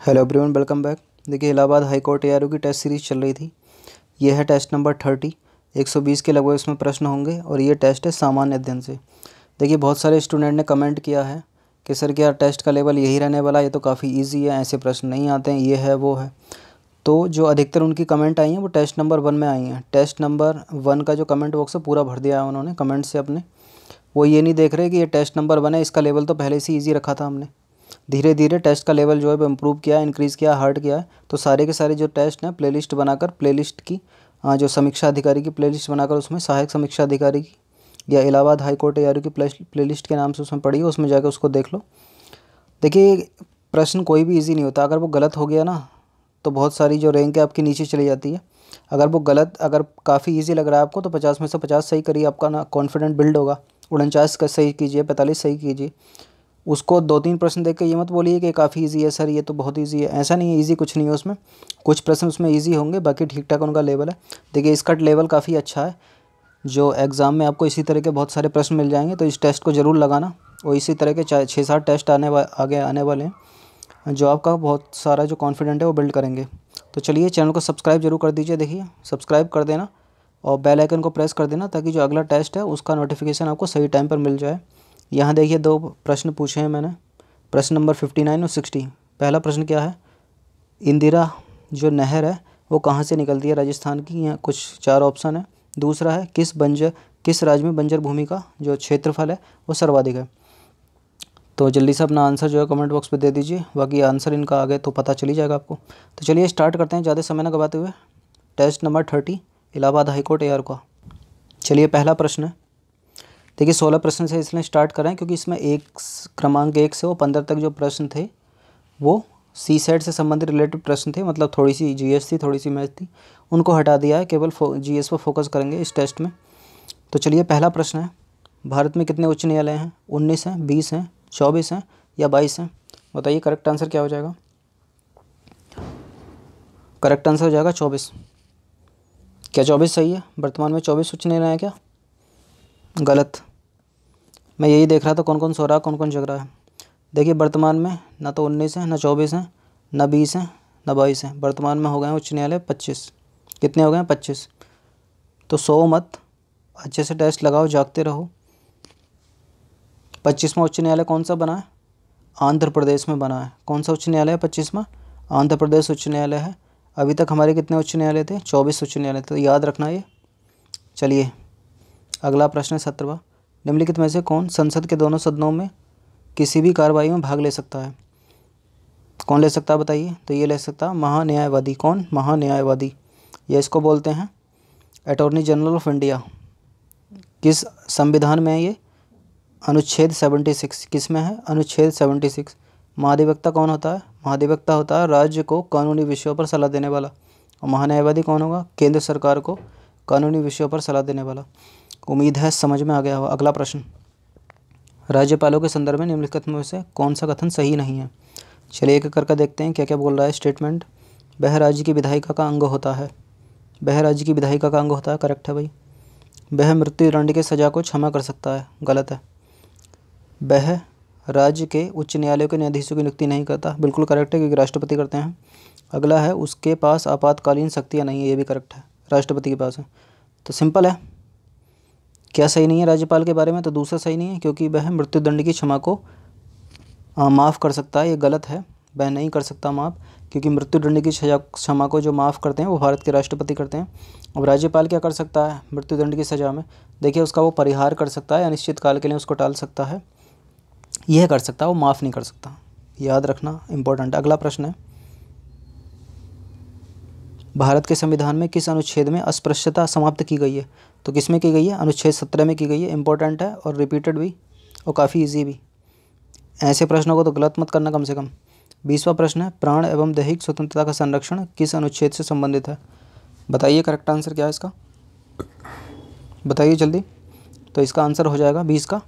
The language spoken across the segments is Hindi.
हेलो एवरीवन वेलकम बैक देखिए, इलाहाबाद हाई कोर्ट ए की टेस्ट सीरीज़ चल रही थी। ये है टेस्ट नंबर थर्टी एक सौ बीस के लगभग इसमें प्रश्न होंगे और ये टेस्ट है सामान्य अध्ययन से। देखिए, बहुत सारे स्टूडेंट ने कमेंट किया है कि, सर, क्या टेस्ट का लेवल यही रहने वाला ये तो काफ़ी ईजी है, ऐसे प्रश्न नहीं आते हैं, ये है, वो है। तो जो अधिकतर उनकी कमेंट आई हैं, वो टेस्ट नंबर वन में आई हैं। टेस्ट नंबर वन का जो कमेंट बॉक्स है, पूरा भर दिया है उन्होंने कमेंट से अपने। वो ये नहीं देख रहे कि ये टेस्ट नंबर वन है, इसका लेवल तो पहले से ईजी रखा था हमने। धीरे धीरे टेस्ट का लेवल जो है इम्प्रूव किया इंक्रीज़ किया हर्ट किया तो सारे के सारे जो टेस्ट हैं प्लेलिस्ट बनाकर प्लेलिस्ट की जो समीक्षा अधिकारी की प्लेलिस्ट बनाकर उसमें, सहायक समीक्षा अधिकारी की, या इलाहाबाद हाई कोर्ट या की प्ले लिस्ट के नाम से उसमें पढ़ी, उसमें जाकर उसको देख लो। देखिए, प्रश्न कोई भी ईजी नहीं होता। अगर वो गलत हो गया ना तो बहुत सारी जो रैंक है आपकी नीचे चली जाती है। अगर वो गलत, अगर काफ़ी ईजी लग रहा है आपको तो पचास में से पचास सही करिए, आपका ना कॉन्फिडेंट बिल्ड होगा। उनचास का सही कीजिए, पैंतालीस सही कीजिए। उसको दो तीन प्रश्न देख के ये मत बोलिए कि काफ़ी ईजी है सर ये तो बहुत ईजी है। ऐसा नहीं है ईजी कुछ नहीं है उसमें। कुछ प्रश्न उसमें ईजी होंगे बाकी ठीक ठाक उनका लेवल है। देखिए इसका लेवल काफ़ी अच्छा है। जो एग्ज़ाम में आपको इसी तरह के बहुत सारे प्रश्न मिल जाएँगे तो इस टेस्ट को ज़रूर लगाना। और इसी तरह के छः सात टेस्ट आने वा, आगे आने वाले हैं। जो आपका बहुत सारा जो कॉन्फिडेंट है वो बिल्ड करेंगे। तो चलिए चैनल को सब्सक्राइब ज़रूर कर दीजिए देखिए। सब्सक्राइब कर देना और बेल आइकन को प्रेस कर देना ताकि जो अगला टेस्ट है उसका नोटिफिकेशन आपको सही टाइम पर मिल जाए। यहाँ देखिए दो प्रश्न पूछे हैं मैंने। प्रश्न नंबर फिफ्टी नाइन और सिक्सटी पहला प्रश्न क्या है? इंदिरा जो नहर है, वो कहाँ से निकलती है राजस्थान की? यहाँ कुछ चार ऑप्शन है। दूसरा है, किस बंजर किस राज्य में बंजर भूमि का जो क्षेत्रफल है, वो सर्वाधिक है? तो जल्दी से अपना आंसर जो है कमेंट बॉक्स में दे दीजिए। बाकी आंसर इनका आ गया तो पता चली जाएगा आपको। तो चलिए स्टार्ट करते हैं ज़्यादा समय न गवाते हुए। Test number thirty Allahabad high court A का। चलिए पहला प्रश्न है। देखिए, सोलह प्रश्न से इसलिए स्टार्ट करें क्योंकि इसमें एक क्रमांक एक से वो पंद्रह तक जो प्रश्न थे, वो सी सेट से संबंधित रिलेटेड प्रश्न थे मतलब थोड़ी सी जीएस थी थोड़ी सी मैथ थी, उनको हटा दिया है, केवल जीएस पर फोकस करेंगे इस टेस्ट में। तो चलिए, पहला प्रश्न है, भारत में कितने उच्च न्यायालय हैं? उन्नीस हैं, बीस हैं, चौबीस हैं या बाईस हैं? बताइए करेक्ट आंसर क्या हो जाएगा? करेक्ट आंसर हो जाएगा चौबीस। क्या चौबीस सही है? वर्तमान में चौबीस उच्च न्यायालय हैं क्या? गलत। मैं यही देख रहा था कौन कौन सो रहा है कौन कौन जग रहा है। देखिए, वर्तमान में ना तो उन्नीस है, ना चौबीस हैं, ना बीस हैं, ना बाईस हैं। वर्तमान में हो गए उच्च न्यायालय पच्चीस। कितने हो गए हैं? पच्चीस। तो सो मत, अच्छे से टेस्ट लगाओ, जागते रहो। पच्चीसवा उच्च न्यायालय कौन सा बना है? आंध्र प्रदेश में बना है। कौन सा उच्च न्यायालय है पच्चीसवा आंध्र प्रदेश उच्च न्यायालय है। अभी तक हमारे कितने उच्च न्यायालय थे? चौबीस उच्च न्यायालय थे। तो याद रखना ये। चलिए, अगला प्रश्न है सत्रवा। निम्नलिखित में से कौन संसद के दोनों सदनों में किसी भी कार्रवाई में भाग ले सकता है? कौन ले सकता है बताइए? तो ये ले सकता महान्यायवादी। कौन? महान्यायवादी। ये इसको बोलते हैं अटॉर्नी जनरल ऑफ़ इंडिया किस संविधान में है ये? अनुच्छेद सेवेंटी सिक्स। किसमें है? अनुच्छेद सेवेंटी सिक्स। महाधिवक्ता कौन होता है? महाधिवक्ता होता है राज्य को कानूनी विषयों पर सलाह देने वाला। और महान्यायवादी कौन होगा? केंद्र सरकार को कानूनी विषयों पर सलाह देने वाला। उम्मीद है समझ में आ गया होगा। अगला प्रश्न। राज्यपालों के संदर्भ में निम्नलिखित में से कौन सा कथन सही नहीं है? चलिए एक करके देखते हैं क्या क्या बोल रहा है स्टेटमेंट वह राज्य की विधायिका का अंग होता है। वह राज्य की विधायिका का अंग होता है करेक्ट है भाई। वह मृत्यु दंड की सज़ा को क्षमा कर सकता है, गलत है। वह राज्य के उच्च न्यायालयों के न्यायाधीशों की नियुक्ति नहीं करता, बिल्कुल करेक्ट है, क्योंकि राष्ट्रपति करते हैं। अगला है, उसके पास आपातकालीन शक्तियाँ नहीं है, ये भी करेक्ट है, राष्ट्रपति के पास है। तो सिंपल है। क्या सही नहीं है राज्यपाल के बारे में? तो दूसरा सही नहीं है, क्योंकि वह मृत्युदंड की क्षमा को माफ़ कर सकता है, ये गलत है। वह नहीं कर सकता माफ़, क्योंकि मृत्युदंड की क्षमा को जो माफ़ करते हैं, वो भारत के राष्ट्रपति करते हैं। अब राज्यपाल क्या कर सकता है मृत्युदंड की सज़ा में? देखिए, उसका वो परिहार कर सकता है अनिश्चित काल के लिए उसको टाल सकता है। यह कर सकता है, वो माफ़ नहीं कर सकता। याद रखना इम्पोर्टेंट अगला प्रश्न है। भारत के संविधान में किस अनुच्छेद में अस्पृश्यता समाप्त की गई है? तो किसमें की गई है? अनुच्छेद सत्रह में की गई है। इंपॉर्टेंट है और रिपीटेड भी और काफ़ी ईजी भी। ऐसे प्रश्नों को तो गलत मत करना कम से कम। बीसवा प्रश्न है, प्राण एवं दैहिक स्वतंत्रता का संरक्षण किस अनुच्छेद से संबंधित है? बताइए करेक्ट आंसर क्या है इसका? बताइए जल्दी। तो इसका आंसर हो जाएगा बीस का।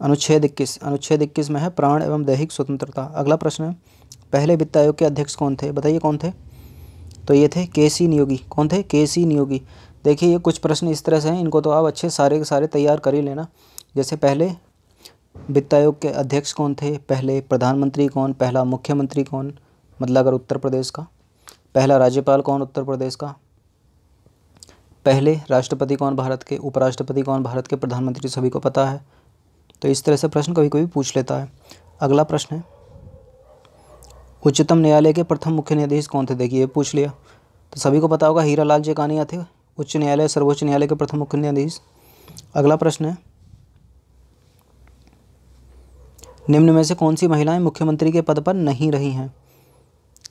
अनुच्छेद इक्कीस। अनुच्छेद इक्कीस में है, प्राण एवं दैहिक स्वतंत्रता। अगला प्रश्न है, पहले वित्त आयोग के अध्यक्ष कौन थे? बताइए कौन थे? तो ये थे के सी नियोगी। कौन थे? के सी नियोगी। देखिए, ये कुछ प्रश्न इस तरह से हैं, इनको तो आप अच्छे सारे के सारे तैयार कर ही लेना। जैसे पहले, वित्त आयोग के अध्यक्ष कौन थे? पहले प्रधानमंत्री कौन? पहला मुख्यमंत्री कौन? मतलब अगर उत्तर प्रदेश का। पहला राज्यपाल कौन? उत्तर प्रदेश का। पहले राष्ट्रपति कौन? भारत के। उपराष्ट्रपति कौन? भारत के प्रधानमंत्री सभी को पता है। तो इस तरह से प्रश्न कभी कभी पूछ लेता है। अगला प्रश्न है, उच्चतम न्यायालय के प्रथम मुख्य न्यायाधीश कौन थे? देखिए पूछ लिया। तो सभी को पता होगा हीरा लाल जेकानिया थे। उच्च न्यायालय, सर्वोच्च न्यायालय के प्रथम मुख्य न्यायाधीश। अगला प्रश्न है। निम्न में से कौन सी महिलाएँ मुख्यमंत्री के पद पर नहीं रही हैं?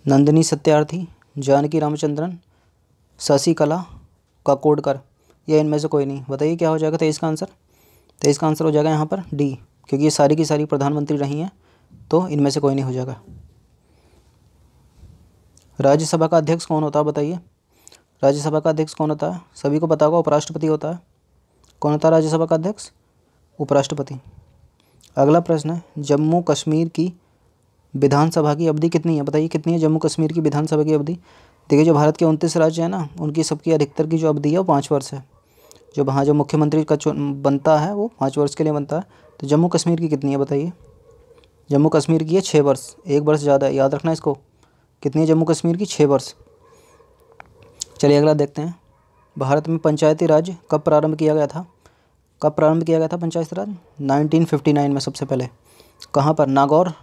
नंदिनी सत्यार्थी, जानकी रामचंद्रन शशिकला काकोडकर। या इनमें से कोई नहीं। बताइए क्या हो जाएगा तेईस का आंसर? तेईस का आंसर हो जाएगा यहाँ पर डी, क्योंकि ये सारी की सारी प्रधानमंत्री रही हैं तो इनमें से कोई नहीं हो जाएगा। राज्यसभा का अध्यक्ष कौन होता है, बताइए? राज्यसभा का अध्यक्ष कौन होता? है सभी को पता होगा उपराष्ट्रपति होता? है कौन होता है राज्यसभा का अध्यक्ष? उपराष्ट्रपति। अगला प्रश्न है, जम्मू कश्मीर की विधानसभा की अवधि कितनी है? बताइए, कितनी है जम्मू कश्मीर की विधानसभा की अवधि? देखिए, जो भारत के उनतीस राज्य हैं ना, उनकी सबकी अधिकतर की जो अवधि है वो पाँच वर्ष है। जो वहाँ जो मुख्यमंत्री का बनता है वो पाँच वर्ष के लिए बनता है। तो जम्मू कश्मीर की कितनी है बताइए? जम्मू कश्मीर की है छः वर्ष। एक वर्ष ज़्यादा याद रखना इसको। कितनी है जम्मू कश्मीर की? छः वर्ष। चलिए अगला देखते हैं। भारत में पंचायती राज कब प्रारंभ किया गया था? कब प्रारंभ किया गया था पंचायती राज? 1959 में सबसे पहले। कहाँ पर? नागौर।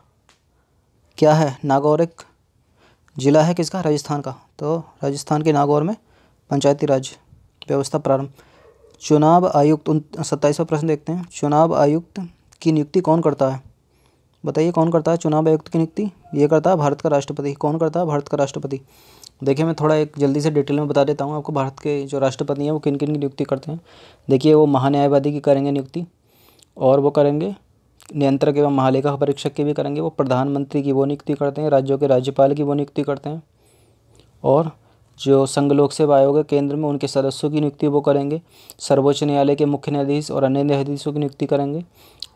क्या है? नागौर एक ज़िला है किसका? राजस्थान का। तो राजस्थान के नागौर में पंचायती राज व्यवस्था प्रारंभ। चुनाव आयुक्त उन सत्ताईसवा प्रश्न देखते हैं। चुनाव आयुक्त की नियुक्ति कौन करता है? बताइए कौन करता है? चुनाव आयुक्त की नियुक्ति? ये करता है भारत का राष्ट्रपति। कौन करता है? भारत का राष्ट्रपति। देखिए, मैं थोड़ा एक जल्दी से डिटेल में बता देता हूँ आपको। भारत के जो राष्ट्रपति हैं, वो किन किन की नियुक्ति करते हैं? देखिए, वो महान्यायवादी की करेंगे नियुक्ति और वो करेंगे नियंत्रक एवं महालेखा परीक्षक की भी करेंगे, वो प्रधानमंत्री की वो नियुक्ति करते हैं, राज्यों के राज्यपाल की वो नियुक्ति करते हैं और जो संघ लोक सेवा आयोग है, केंद्र में उनके सदस्यों की नियुक्ति वो करेंगे, सर्वोच्च न्यायालय के मुख्य न्यायाधीश और अन्य न्यायाधीशों की नियुक्ति करेंगे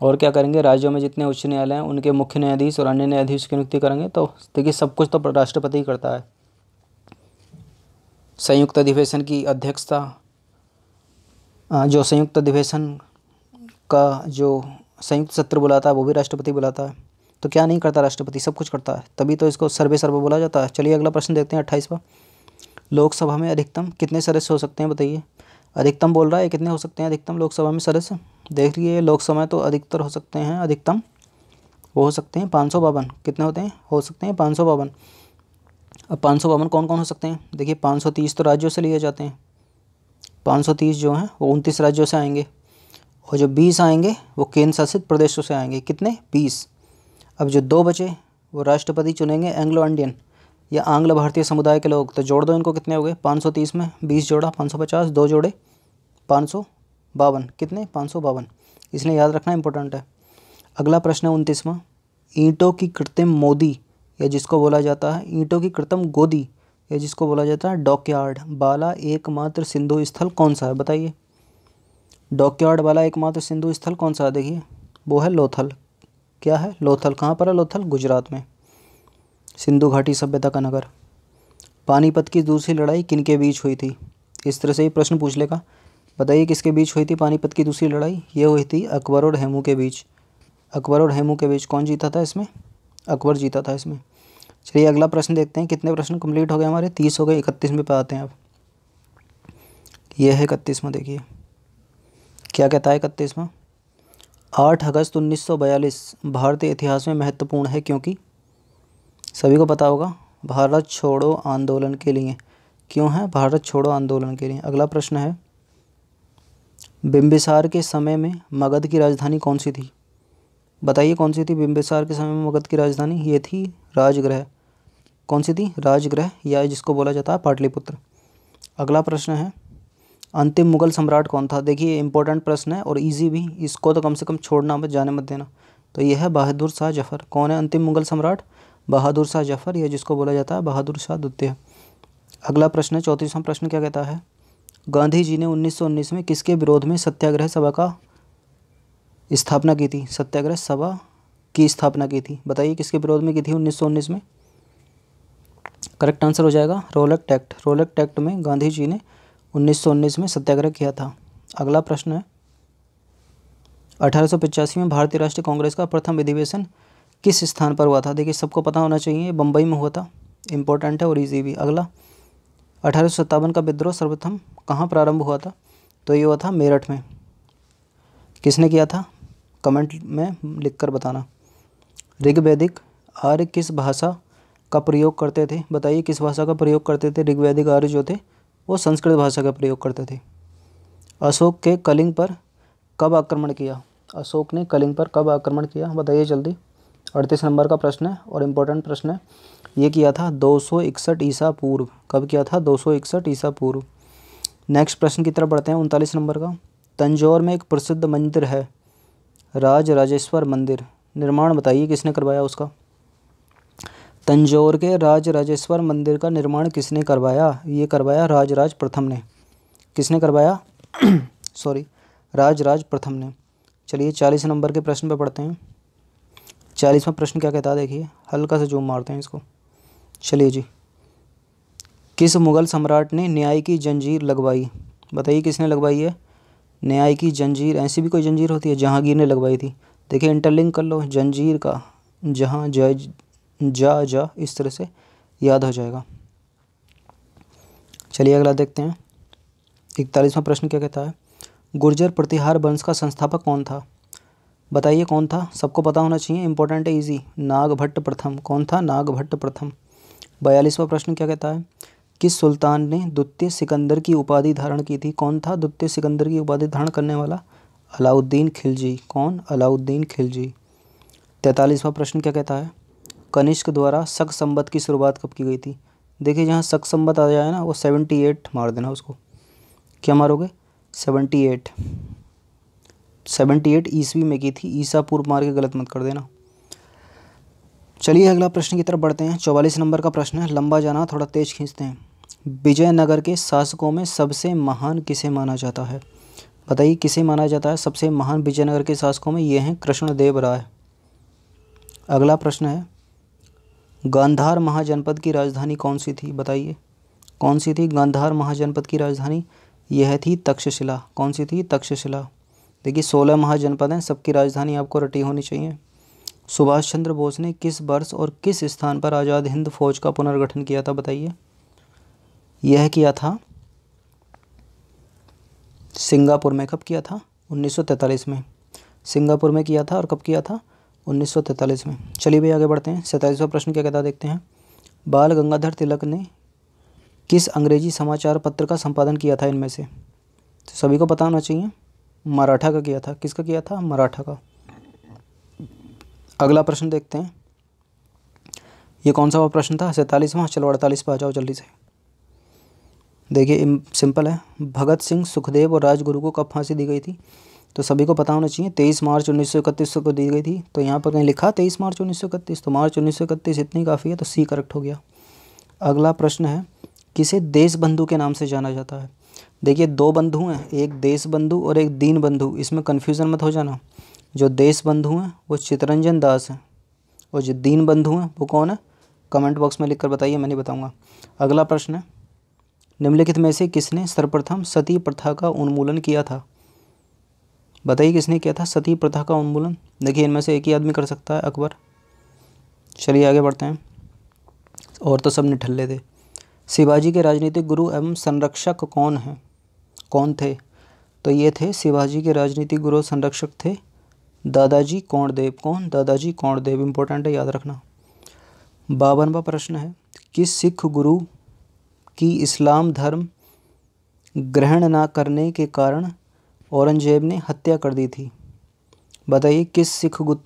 और क्या करेंगे? राज्यों में जितने उच्च न्यायालय हैं, उनके मुख्य न्यायाधीश और अन्य न्यायाधीश की नियुक्ति करेंगे। तो देखिए, सब कुछ तो राष्ट्रपति ही करता है। संयुक्त अधिवेशन की अध्यक्षता जो संयुक्त अधिवेशन का जो संयुक्त सत्र बुलाता है, वो भी राष्ट्रपति बुलाता है। तो क्या नहीं करता राष्ट्रपति? सब कुछ करता है। तभी तो इसको सर्वे सर्वे बोला जाता है। चलिए अगला प्रश्न देखते हैं, अट्ठाईसवा। लोकसभा में अधिकतम कितने सदस्य हो सकते हैं, बताइए? अधिकतम बोल रहा है, कितने हो सकते हैं अधिकतम लोकसभा में सदस्य? देख लीजिए लोकसभा तो अधिकतर हो सकते हैं, अधिकतम। वो हो सकते हैं पाँच सौ बावन। कितने होते हैं? हो सकते हैं पाँच सौ बावन। अब पाँच सौ बावन कौन कौन हो सकते हैं? देखिए, पाँच सौ तीस तो राज्यों से लिए जाते हैं। पाँच सौ तीस जो हैं, वो उनतीस राज्यों से आएँगे। और जो बीस आएँगे, वो केंद्र शासित प्रदेशों से आएँगे। कितने? बीस। अब जो दो बचे, वो राष्ट्रपति चुनेंगे एंग्लो इंडियन या आंग्ल भारतीय समुदाय के लोग। तो जोड़ दो इनको कितने हो गए? पाँच सौ तीस में बीस जोड़ा, पाँच सौ पचास, दो जोड़े, पाँच सौ बावन। कितने? पाँच सौ बावन। इसलिए याद रखना इंपॉर्टेंट है। अगला प्रश्न है उनतीसवां। ईंटों की कृत्रिम मोदी या जिसको बोला जाता है ईंटों की कृत्रिम गोदी, या जिसको बोला जाता है डॉकयार्ड। वाला एकमात्र सिंधु स्थल कौन सा है, बताइए? डॉकयार्ड वाला एकमात्र सिंधु स्थल कौन सा है, देखिए। वो है लोथल। क्या है? लोथल। कहाँ पर है लोथल? गुजरात में। सिंधु घाटी सभ्यता का नगर। पानीपत की दूसरी लड़ाई किन के बीच हुई थी? इस तरह से ही प्रश्न पूछ लेगा। बताइए, किसके बीच हुई थी पानीपत की दूसरी लड़ाई? ये हुई थी अकबर और हेमू के बीच। अकबर और हेमू के बीच कौन जीता था इसमें? अकबर जीता था इसमें। चलिए अगला प्रश्न देखते हैं, कितने प्रश्न कंप्लीट हो गए हमारे? तीस हो गए, इकतीस में पे आते हैं अब। यह है इकतीसवां देखिए। क्या कहता है इकतीसवां आठ अगस्त उन्नीस सौ बयालीस, भारतीय इतिहास में महत्वपूर्ण है क्योंकि? सभी को पता होगा, भारत छोड़ो आंदोलन के लिए। क्यों है? भारत छोड़ो आंदोलन के लिए। अगला प्रश्न है बिम्बिसार के समय में मगध की राजधानी कौन सी थी? बताइए कौन सी थी बिम्बिसार के समय में मगध की राजधानी? ये थी राजगृह। कौन सी थी? राजगृह या जिसको बोला जाता है पाटलिपुत्र। अगला प्रश्न है, अंतिम मुगल सम्राट कौन था? देखिए इंपॉर्टेंट प्रश्न है और इजी भी, इसको तो कम से कम छोड़ना मत, जाने मत देना। तो यह है बहादुर शाह जफ़र। कौन है अंतिम मुगल सम्राट? बहादुर शाह जफ़र या जिसको बोला जाता है बहादुर शाह द्वितीय। अगला प्रश्न है, चौंतीसवां प्रश्न क्या कहता है? गांधी जी ने 1919 में किसके विरोध में सत्याग्रह सभा का स्थापना की थी? सत्याग्रह सभा की स्थापना की थी। बताइए, किसके विरोध में की थी 1919 में? करेक्ट आंसर हो जाएगा रोलक एक्ट रोलक एक्ट में गांधी जी ने 1919 में सत्याग्रह किया था। अगला प्रश्न है। अठारह में भारतीय राष्ट्रीय कांग्रेस का प्रथम अधिवेशन किस स्थान पर हुआ था? देखिए, सबको पता होना चाहिए बम्बई में हुआ था। इम्पोर्टेंट है और ईजी भी। अगला। अठारह सौ सत्तावन का विद्रोह सर्वप्रथम कहाँ प्रारंभ हुआ था? तो ये हुआ था मेरठ में। किसने किया था? कमेंट में लिखकर बताना। ऋग्वैदिक, आर्य किस भाषा का प्रयोग करते थे। बताइए किस भाषा का प्रयोग करते थे? ऋग्वैदिक, आर्य जो थे वो संस्कृत भाषा का प्रयोग करते थे। अशोक के कलिंग पर कब आक्रमण किया? अशोक ने कलिंग पर कब आक्रमण किया? बताइए जल्दी। अड़तीस नंबर का प्रश्न है और इम्पोर्टेंट प्रश्न है। ये किया था दो सौ इकसठ ईसा पूर्व। कब किया था? दो सौ इकसठ ईसा पूर्व। नेक्स्ट प्रश्न की तरफ़ बढ़ते हैं उनतालीस नंबर का। तंजौर में एक प्रसिद्ध मंदिर है। राज राजेश्वर मंदिर। निर्माण बताइए किसने करवाया उसका? तंजौर के राज राजेश्वर मंदिर का निर्माण किसने करवाया? ये करवाया राजराज प्रथम ने। किसने करवाया? सॉरी राजराज प्रथम ने। चलिए चालीस नंबर के प्रश्न पर पढ़ते हैं। चालीसवा प्रश्न क्या कहता है? देखिए, हल्का से जूम मारते हैं इसको। चलिए जी। किस मुग़ल सम्राट ने न्याय की जंजीर लगवाई? बताइए किसने लगवाई है? न्याय की जंजीर, ऐसी भी कोई जंजीर होती है? जहांगीर ने लगवाई थी। देखिए इंटरलिंक कर लो, जंजीर का। जहाँ जय जा जा, इस तरह से याद हो जाएगा। चलिए अगला देखते हैं। इकतालीसवां प्रश्न क्या कहता है? गुर्जर प्रतिहार वंश का संस्थापक कौन था? बताइए कौन था? सबको पता होना चाहिए इंपॉर्टेंट है इजी नागभट्ट प्रथम। कौन था? नागभट्ट प्रथम। बयालीसवां प्रश्न क्या कहता है? किस सुल्तान ने द्वितीय सिकंदर की उपाधि धारण की थी? कौन था द्वितीय सिकंदर की उपाधि धारण करने वाला? अलाउद्दीन खिलजी। कौन? अलाउद्दीन खिलजी। तैतालीसवां प्रश्न क्या कहता है? कनिष्क द्वारा शक संबत की शुरुआत कब की गई थी? देखिए, जहाँ शक संबत आ जाए ना, वो सेवेंटी एट मार देना उसको। क्या मारोगे? सेवेंटी एट सेवेंटी एट ईस्वी में की थी। ईसा पूर्व मार के गलत मत कर देना। चलिए, अगला प्रश्न की तरफ़ बढ़ते हैं। चौवालीस नंबर का प्रश्न है। लंबा जाना, थोड़ा तेज खींचते हैं। विजयनगर के शासकों में सबसे महान किसे माना जाता है? बताइए, किसे माना जाता है? सबसे महान विजयनगर के शासकों में ये हैं कृष्णदेव राय। अगला प्रश्न है गांधार महाजनपद की राजधानी कौन सी थी, बताइए? कौन सी थी गांधार महाजनपद की राजधानी? यह थी तक्षशिला। कौन सी थी? तक्षशिला। देखिए, सोलह महाजनपद हैं, सबकी राजधानी आपको रटी होनी चाहिए। सुभाष चंद्र बोस ने किस वर्ष और किस स्थान पर आज़ाद हिंद फौज का पुनर्गठन किया था, बताइए? यह किया था, सिंगापुर में। कब किया था? 1943 में। सिंगापुर में किया था और कब किया था? 1943 में। चलिए भाई आगे बढ़ते हैं। सैंतालीसवा प्रश्न क्या कहता देखते हैं। बाल गंगाधर तिलक ने किस अंग्रेज़ी समाचार पत्र का संपादन किया था इनमें से? तो सभी को पता होना चाहिए। मराठा का किया था। किसका किया था? मराठा का। अगला प्रश्न देखते हैं। ये कौन सा प्रश्न था? सैंतालीसवां। चलो अड़तालीस पर आ जाओ जल्दी से। देखिए सिंपल है। भगत सिंह सुखदेव और राजगुरु को कब फांसी दी गई थी? तो सभी को पता होना चाहिए, तेईस मार्च उन्नीस सौ इकतीस को दी गई थी। तो यहाँ पर कहीं लिखा तेईस मार्च उन्नीस सौ इकतीस तो मार्च उन्नीस सौ इकतीस इतनी काफ़ी है तो सी करेक्ट हो गया। अगला प्रश्न है, किसे देश बंधु के नाम से जाना जाता है? देखिए, दो बंधु हैं, एक देश बंधु और एक दीन बंधु इसमें कन्फ्यूज़न मत हो जाना। जो देश बंधु हैं, वो चितरंजन दास हैं। और जो दीन बंधु हैं, वो कौन है? कमेंट बॉक्स में लिख कर बताइए, मैं नहीं बताऊँगा। अगला प्रश्न है, निम्नलिखित में से किसने सर्वप्रथम सती प्रथा का उन्मूलन किया था? बताइए किसने किया था? सती प्रथा का उन्मूलन। देखिए, इनमें से एक ही आदमी कर सकता है, अकबर। चलिए, आगे बढ़ते हैं। और तो सब निठल्ले थे। शिवाजी के राजनीतिक गुरु एवं संरक्षक कौन हैं? कौन थे? तो ये थे शिवाजी के राजनीतिक गुरु संरक्षक थे। दादाजी कौणदेव कौन? दादाजी कौणदेव इम्पोर्टेंट है, याद रखना। बावनवा प्रश्न है, किस सिख गुरु की इस्लाम धर्म ग्रहण ना करने के कारण औरंगज़ेब ने हत्या कर दी थी। बताइए, किस सिख गुत,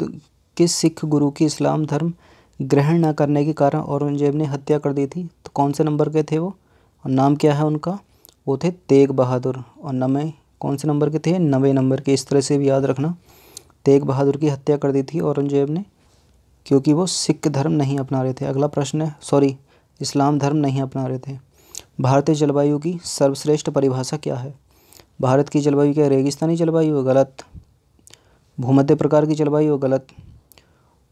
किस सिख गुरु की इस्लाम धर्म ग्रहण न करने के कारण औरंगज़ेब ने हत्या कर दी थी? तो कौन से नंबर के थे वो? और नाम क्या है उनका? वो थे तेग बहादुर। और नवे कौन से नंबर के थे? नवे नंबर के, इस तरह से भी याद रखना। तेग बहादुर की हत्या कर दी थी औरंगज़ेब ने, क्योंकि वो सिख धर्म नहीं अपना रहे थे। अगला प्रश्न है, सॉरी, इस्लाम धर्म नहीं अपना रहे थे। भारतीय जलवायु की सर्वश्रेष्ठ परिभाषा क्या है? भारत की जलवायु क्या रेगिस्तानी जलवायु है, गलत। भूमध्य प्रकार की जलवायु गलत।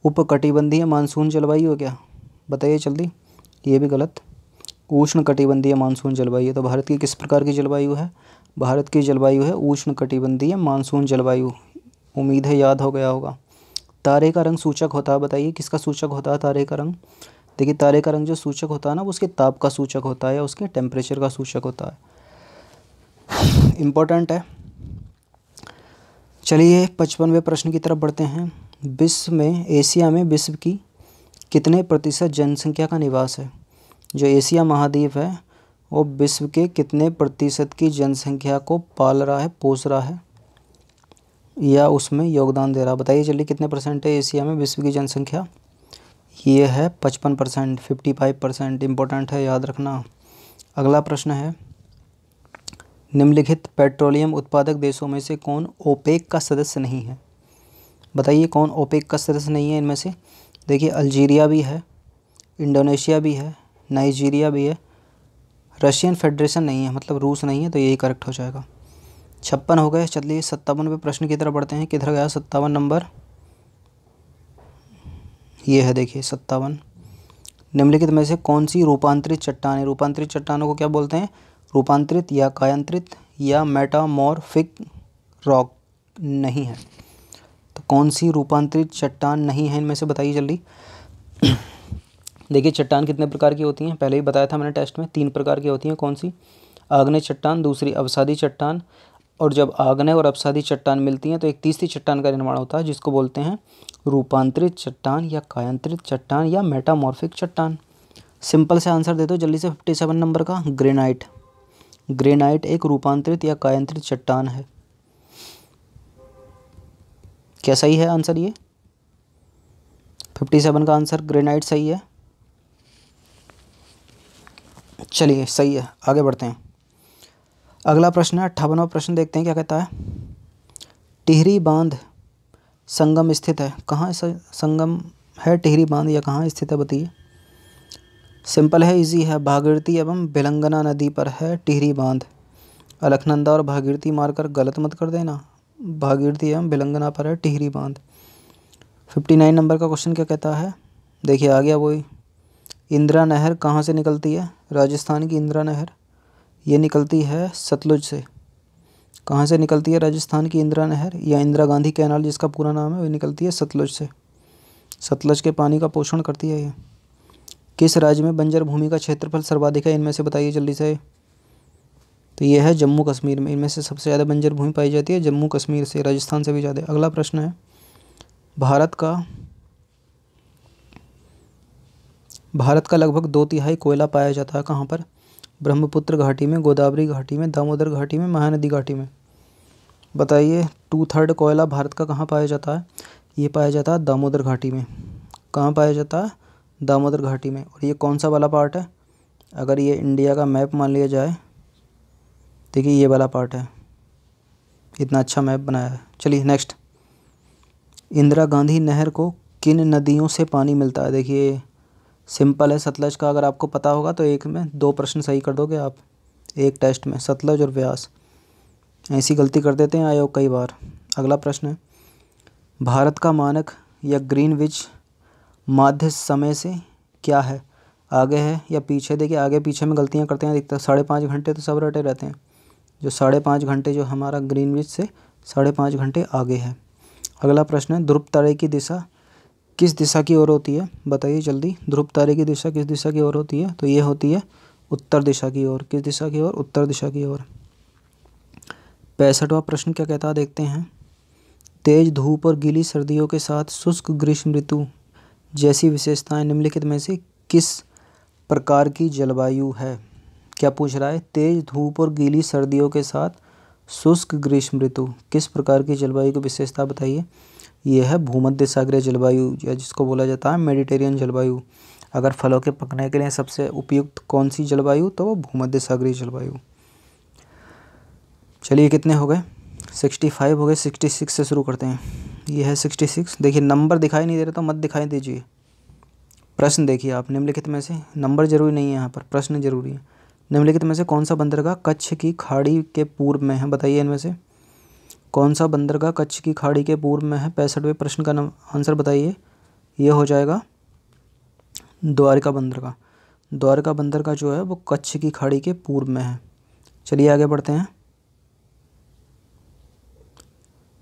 उपकटिबंधीय मानसून जलवायु है क्या? बताइए जल्दी, ये भी गलत। उष्ण कटिबंधीय मानसून जलवायु तो भारत की किस प्रकार की जलवायु है? भारत की जलवायु है उष्ण कटिबंधीय मानसून जलवायु। उम्मीद है याद हो गया होगा। तारे का रंग सूचक होता है, बताइए किसका सूचक होता है तारे का रंग? देखिए, तारे का रंग जो सूचक होता है ना उसके ताप का सूचक होता है या उसके टेम्परेचर का सूचक होता है। इम्पोर्टेंट है। चलिए, पचपनवें प्रश्न की तरफ़ बढ़ते हैं। विश्व में, एशिया में विश्व की कितने प्रतिशत जनसंख्या का निवास है? जो एशिया महाद्वीप है, वो विश्व के कितने प्रतिशत की जनसंख्या को पाल रहा है, पोस रहा है? या उसमें योगदान दे रहा है? बताइए चलिए कितने परसेंट है एशिया में विश्व की जनसंख्या? ये है पचपन percent fifty five percent important है, याद रखना। अगला प्रश्न है निम्नलिखित पेट्रोलियम उत्पादक देशों में से कौन ओपेक का सदस्य नहीं है? बताइए कौन ओपेक का सदस्य नहीं है इनमें से? देखिए, अल्जीरिया भी है, इंडोनेशिया भी है, नाइजीरिया भी है। रशियन फेडरेशन नहीं है मतलब रूस नहीं है तो यही करेक्ट हो जाएगा। छप्पन हो गए, चलिए सत्तावन पे प्रश्न की तरफ़ बढ़ते हैं। किधर गया सत्तावन नंबर? ये है, देखिए, सत्तावन। निम्नलिखित में से कौन सी रूपांतरित चट्टान, रूपांतरित चट्टानों को क्या बोलते हैं? रूपांतरित या कायांतरित या मेटामॉर्फिक रॉक नहीं है। तो कौन सी रूपांतरित चट्टान नहीं है, इनमें से बताइए जल्दी। देखिए, चट्टान कितने प्रकार की होती हैं? पहले ही बताया था मैंने टेस्ट में, तीन प्रकार की होती हैं कौन सी आग्नेय चट्टान, दूसरी अवसादी चट्टान, और जब आग्नेय और अवसादी चट्टान मिलती हैं तो एक तीसरी चट्टान का निर्माण होता है, जिसको बोलते हैं रूपांतरित चट्टान या कायांतरित चट्टान या मेटामॉर्फिक चट्टान। सिंपल से आंसर दे दो जल्दी से, फिफ्टी सेवन नंबर का, ग्रेनाइट। ग्रेनाइट एक रूपांतरित या कायांतरित चट्टान है। क्या सही है आंसर ये? फिफ्टी सेवन का आंसर, ग्रेनाइट सही है। चलिए, सही है, आगे बढ़ते हैं। अगला प्रश्न है, अट्ठावनवा प्रश्न देखते हैं क्या कहता है। टिहरी बाँध संगम स्थित है। कहाँ संगम है टिहरी बाँध या कहाँ स्थित है, बताइए। सिंपल है इजी है। भागीरथी एवं भिलंगना नदी पर है टिहरी बाँध। अलखनंदा और भागीरथी मारकर गलत मत कर देना। भागीरथी एवं भिलंगना पर है टिहरी बाँध। फिफ्टी नाइन नंबर का क्वेश्चन क्या कहता है? देखिए, आ गया वही। इंदिरा नहर कहाँ से निकलती है? राजस्थान की इंदिरा नहर। ये निकलती है सतलुज से। कहाँ से निकलती है राजस्थान की इंदिरा नहर? या इंदिरा गांधी कैनाल जिसका पूरा नाम है, वो निकलती है सतलुज से। सतलुज के पानी का पोषण करती है ये। किस राज्य में बंजर भूमि का क्षेत्रफल सर्वाधिक है? इनमें से बताइए जल्दी से। तो ये है जम्मू कश्मीर में। इनमें से सबसे ज़्यादा बंजर भूमि पाई जाती है जम्मू कश्मीर से, राजस्थान से भी ज़्यादा। अगला प्रश्न है, भारत का भारत का लगभग दो तिहाई कोयला पाया जाता है कहाँ पर? ब्रह्मपुत्र घाटी में, गोदावरी घाटी में, दामोदर घाटी में, महानदी घाटी में। बताइए टू थर्ड कोयला भारत का कहाँ पाया जाता है? ये पाया जाता है दामोदर घाटी में। कहाँ पाया जाता है? दामोदर घाटी में। और ये कौन सा वाला पार्ट है? अगर ये इंडिया का मैप मान लिया जाए, देखिए ये वाला पार्ट है। इतना अच्छा मैप बनाया है। चलिए नेक्स्ट इंदिरा गांधी नहर को किन नदियों से पानी मिलता है? देखिए सिंपल है सतलज का। अगर आपको पता होगा तो एक में दो प्रश्न सही कर दोगे आप। एक टेस्ट में, सतलज और व्यास। ऐसी गलती कर देते हैं आयोग कई बार। अगला प्रश्न है, भारत का मानक या ग्रीन विच माध्य समय से क्या है? आगे है या पीछे? देखिए, आगे पीछे में गलतियाँ करते हैं, अधिकतर साढ़े पाँच घंटे तो सब रटे रहते हैं। जो साढ़े पाँच घंटे जो हमारा ग्रीन विच से साढ़े पाँच घंटे आगे है। अगला प्रश्न है, ध्रुव तारे की दिशा किस दिशा की ओर होती है? बताइए जल्दी, ध्रुव तारे की दिशा किस दिशा की ओर होती है? तो ये होती है उत्तर दिशा की ओर। किस दिशा की ओर? उत्तर दिशा की ओर। पैंसठवा प्रश्न क्या कहता है? देखते हैं। तेज धूप और गीली सर्दियों के साथ शुष्क ग्रीष्म ऋतु। जैसी विशेषताएँ निम्नलिखित में से किस प्रकार की जलवायु है? क्या पूछ रहा है? तेज धूप और गीली सर्दियों के साथ शुष्क ग्रीष्म ऋतु, किस प्रकार की जलवायु की विशेषता बताइए? यह है भूमध्य सागरीय जलवायु, या जिसको बोला जाता है मेडिटेरियन जलवायु। अगर फलों के पकने के लिए सबसे उपयुक्त कौन सी जलवायु? तो वो भूमध्य सागरीय जलवायु। चलिए कितने हो गए? सिक्सटी फाइव हो गए, सिक्सटी सिक्स से शुरू करते हैं। ये है सिक्सटी सिक्स देखिए नंबर दिखाई नहीं दे रहा तो मत दिखाई दीजिए। प्रश्न देखिए आप, निम्नलिखित में से। नंबर ज़रूरी नहीं है यहाँ पर, प्रश्न ज़रूरी है। निम्नलिखित में से कौन सा बंदरगाह कच्छ की खाड़ी के पूर्व में है? बताइए इनमें से। कौन सा बंदरगाह कच्छ की खाड़ी के पूर्व में है? पैंसठवें प्रश्न का आंसर बताइए। ये हो जाएगा द्वारका बंदरगाह। द्वारका बंदरगाह जो है वो कच्छ की खाड़ी के पूर्व में है। चलिए आगे बढ़ते हैं।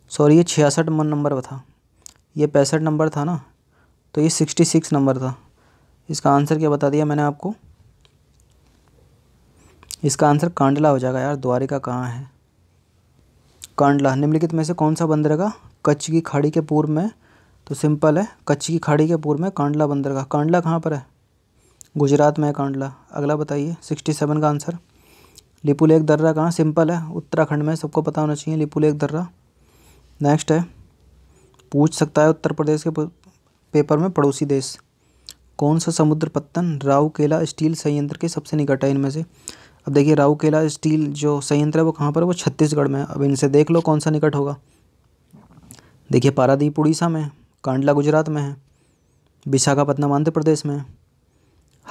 सॉरी, ये छियासठ नंबर था। ये पैंसठ नंबर था ना? तो ये सिक्सटी सिक्स नंबर था। इसका आंसर क्या बता दिया मैंने आपको? इसका आंसर कांडला हो जाएगा यार, द्वारिका कहाँ है? कांडला, निम्नलिखित में से कौन सा बंदरगाह कच्छ की खाड़ी के पूर्व में? तो सिंपल है, कच्छ की खाड़ी के पूर्व में कांडला बंदरगाह। कांडला कहाँ पर है? गुजरात में है कांडला। अगला बताइए, सिक्सटी सेवन का आंसर। लिपुलेख दर्रा कहाँ? सिंपल है, उत्तराखंड में, सबको पता होना चाहिए लिपुलेख दर्रा। नेक्स्ट है। पूछ सकता है उत्तर प्रदेश के पेपर में पड़ोसी देश। कौन सा समुद्र पत्तन राउकेला स्टील संयंत्र के सबसे निकट है इनमें से? अब देखिए राउकेला स्टील जो संयंत्र है, वो कहाँ पर है? वो छत्तीसगढ़ में है। अब इनसे देख लो कौन सा निकट होगा। देखिए, पारादीप उड़ीसा में कांडला गुजरात में है विशाखापट्टनम आंध्र प्रदेश में है।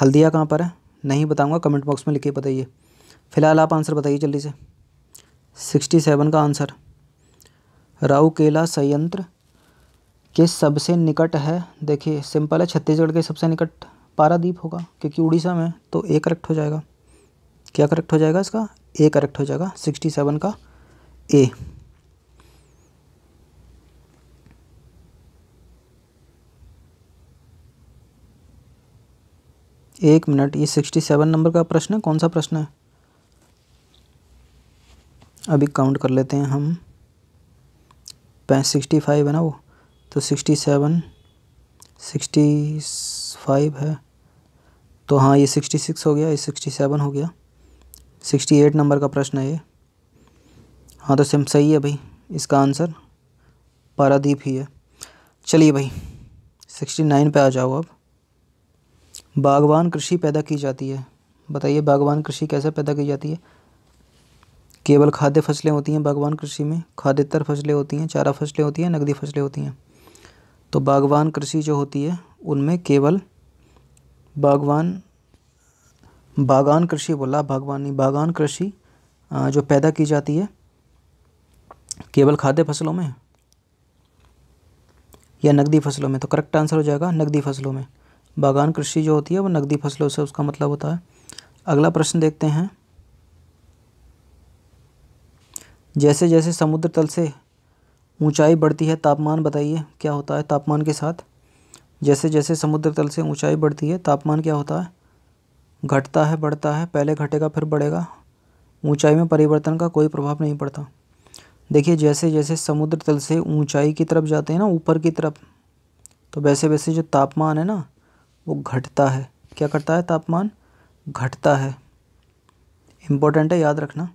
हल्दिया कहाँ पर है? नहीं बताऊँगा, कमेंट बॉक्स में लिखे बताइए। फ़िलहाल आप आंसर बताइए जल्दी से। सिक्सटी सेवन का आंसर। राउकेला संयंत्र के सबसे निकट है। देखिए, सिंपल है, छत्तीसगढ़ के सबसे निकट पारादीप होगा, क्योंकि उड़ीसा में तो ए करेक्ट हो जाएगा। क्या करेक्ट हो जाएगा इसका? ए करेक्ट हो जाएगा सिक्सटी सेवन का ए एक मिनट, ये सिक्सटी सेवन नंबर का प्रश्न है? कौन सा प्रश्न है? अभी काउंट कर लेते हैं हम। सिक्सटी फाइव है ना वो? तो सिक्सटी सेवन सिक्सटी फाइव है। तो हाँ ये सिक्सटी सिक्स हो गया, ये सिक्सटी सेवन हो गया। सिक्सटी एट नंबर का प्रश्न है ये। हाँ तो सिम सही है भाई, इसका आंसर पारादीप ही है। चलिए भाई सिक्सटी नाइन पर आ जाओ अब। बागवान कृषि पैदा की जाती है। बताइए, बागवान कृषि कैसे पैदा की जाती है? केवल खाद्य फ़सलें होती हैं बागवान कृषि में, खाद्यतर फ़सलें होती हैं, चारा फ़सलें होती हैं नकदी फ़सलें होती हैं। तो बागवान कृषि जो होती है, उनमें केवल बागवान, बागान कृषि बोला, बागवानी बागान कृषि जो पैदा की जाती है, केवल खाद्य फ़सलों में या नकदी फ़सलों में? तो करेक्ट आंसर हो जाएगा नकदी फ़सलों में। बागान कृषि जो होती है, वो नकदी फ़सलों से उसका मतलब होता है। अगला प्रश्न देखते हैं। जैसे जैसे समुद्र तल से ऊंचाई बढ़ती है, तापमान बताइए, क्या होता है तापमान के साथ? जैसे जैसे समुद्र तल से ऊंचाई बढ़ती है, तापमान क्या होता है? घटता है, बढ़ता है, पहले घटेगा, फिर बढ़ेगा। ऊंचाई में परिवर्तन का कोई प्रभाव नहीं पड़ता। देखिए जैसे जैसे समुद्र तल से ऊंचाई की तरफ़ जाते हैं ना, ऊपर की तरफ़ तो वैसे वैसे जो तापमान है ना, वो घटता है। क्या करता है तापमान? घटता है। इम्पोर्टेंट है याद रखना।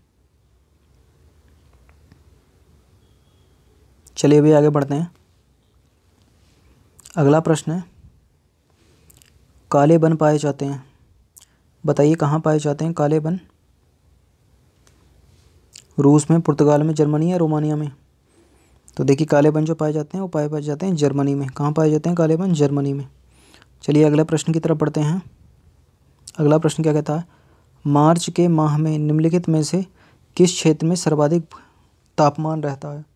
चलिए अभी आगे बढ़ते हैं। अगला प्रश्न है, काले बन पाए जाते हैं। बताइए कहाँ पाए जाते हैं काले बन? रूस में, पुर्तगाल में, जर्मनी या रोमानिया में? तो देखिए काले बन जो पाए जाते हैं, वो पाए पाए जाते हैं जर्मनी में। कहाँ पाए जाते हैं काले बन? जर्मनी में। चलिए अगले प्रश्न की तरफ़ पढ़ते हैं। अगला प्रश्न क्या कहता है, मार्च के माह में निम्नलिखित में से किस क्षेत्र में सर्वाधिक तापमान रहता है?